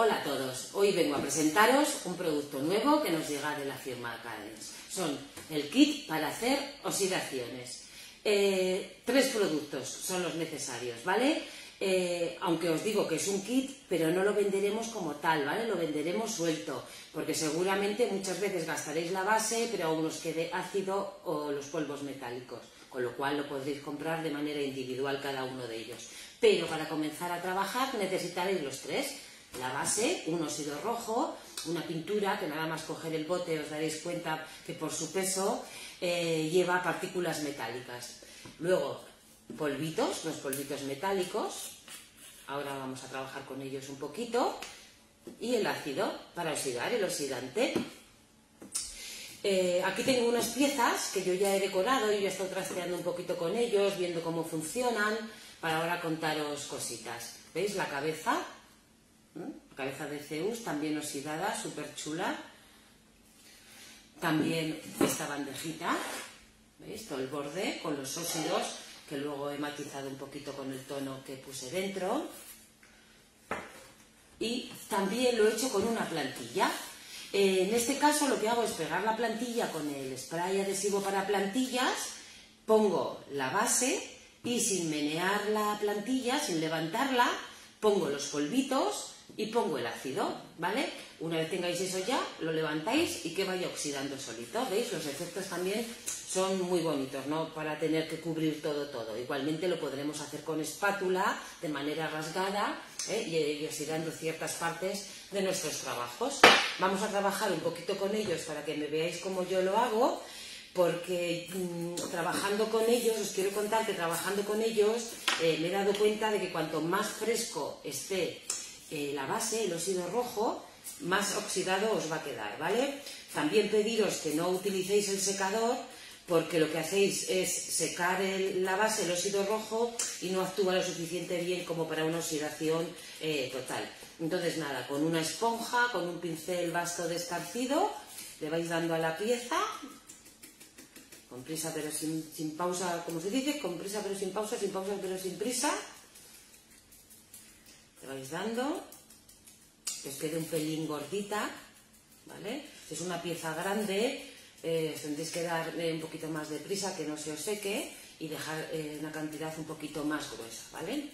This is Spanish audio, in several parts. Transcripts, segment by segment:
Hola a todos, hoy vengo a presentaros un producto nuevo que nos llega de la firma Cadence. Son el kit para hacer oxidaciones. Eh, tres productos son los necesarios, ¿vale? Eh, aunque os digo que es un kit, pero no lo venderemos como tal, ¿vale? Lo venderemos suelto, porque seguramente muchas veces gastaréis la base, pero aún os quede ácido o los polvos metálicos, con lo cual lo podréis comprar de manera individual cada uno de ellos. Pero para comenzar a trabajar necesitaréis los tres la base, un óxido rojo, una pintura que nada más coger el bote os daréis cuenta que por su peso eh, lleva partículas metálicas. Luego, polvitos, los polvitos metálicos, ahora vamos a trabajar con ellos un poquito, y el ácido para oxidar, el oxidante. Eh, aquí tengo unas piezas que yo ya he decorado y ya estoy trasteando un poquito con ellos, viendo cómo funcionan, para ahora contaros cositas. ¿Veis la cabeza? cabeza de Zeus, también oxidada, súper chula. También esta bandejita, ¿veis? Todo el borde con los óxidos, que luego he matizado un poquito con el tono que puse dentro. Y también lo he hecho con una plantilla. En este caso lo que hago es pegar la plantilla con el spray adhesivo para plantillas, pongo la base y sin menear la plantilla, sin levantarla, pongo los polvitos y pongo el ácido, ¿vale? Una vez tengáis eso ya, lo levantáis y que vaya oxidando solito, ¿veis? Los efectos también son muy bonitos, ¿no? Para tener que cubrir todo, todo. Igualmente lo podremos hacer con espátula, de manera rasgada, ¿eh? y oxidando ciertas partes de nuestros trabajos. Vamos a trabajar un poquito con ellos para que me veáis cómo yo lo hago, porque mm, trabajando con ellos, os quiero contar que trabajando con ellos eh, me he dado cuenta de que cuanto más fresco esté eh, la base, el óxido rojo, más oxidado os va a quedar, ¿vale? También pediros que no utilicéis el secador porque lo que hacéis es secar la base, el óxido rojo, y no actúa lo suficiente bien como para una oxidación eh, total. Entonces, nada, con una esponja, con un pincel vasto destarcido, le vais dando a la pieza, con prisa pero sin, sin pausa, como se dice, con prisa pero sin pausa, sin pausa pero sin prisa, vais dando, que os quede un pelín gordita, ¿vale? Si es una pieza grande, eh, tendréis que dar un poquito más de prisa, que no se os seque, y dejar eh, una cantidad un poquito más gruesa, ¿vale?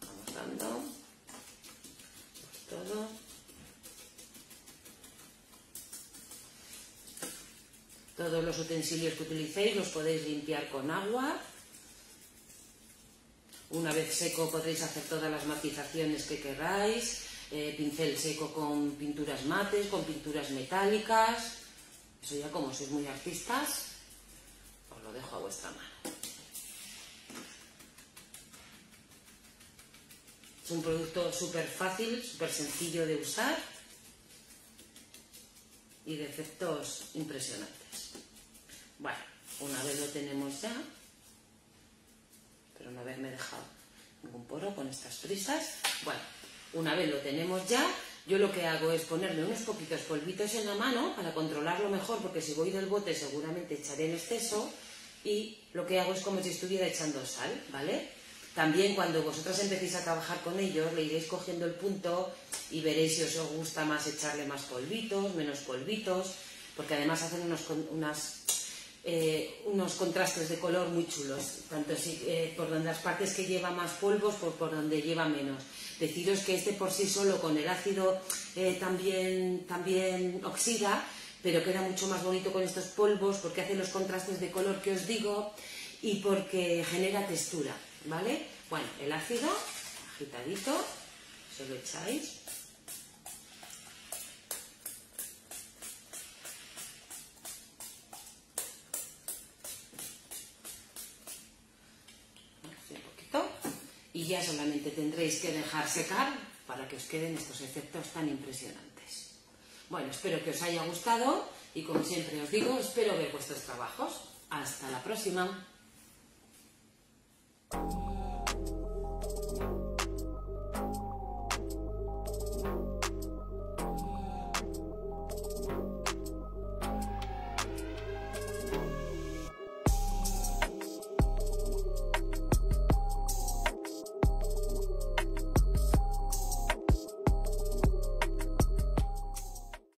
Vamos dando todo. Todos los utensilios que utilicéis los podéis limpiar con agua una vez seco podréis hacer todas las matizaciones que queráis, eh, pincel seco con pinturas mates, con pinturas metálicas. Eso ya como sois muy artistas, os lo dejo a vuestra mano. Es un producto súper fácil, súper sencillo de usar y de efectos impresionantes. Bueno, una vez lo tenemos ya, no haberme dejado ningún poro con estas prisas. Bueno, una vez lo tenemos ya, yo lo que hago es ponerme unos poquitos polvitos en la mano para controlarlo mejor, porque si voy del bote seguramente echaré en exceso, y lo que hago es como si estuviera echando sal, ¿vale? También cuando vosotros empecéis a trabajar con ellos, le iréis cogiendo el punto y veréis si os gusta más echarle más polvitos, menos polvitos, porque además hacen unos, unas eh, unos contrastes de color muy chulos, tanto si, eh, por donde las partes que lleva más polvos, por, por donde lleva menos. Deciros que este por sí solo con el ácido eh, también, también oxida, pero queda mucho más bonito con estos polvos porque hace los contrastes de color que os digo y porque genera textura, ¿vale? Bueno, el ácido, agitadito, se lo echáis. Y ya solamente tendréis que dejar secar para que os queden estos efectos tan impresionantes. Bueno, espero que os haya gustado y como siempre os digo, espero ver vuestros trabajos. Hasta la próxima.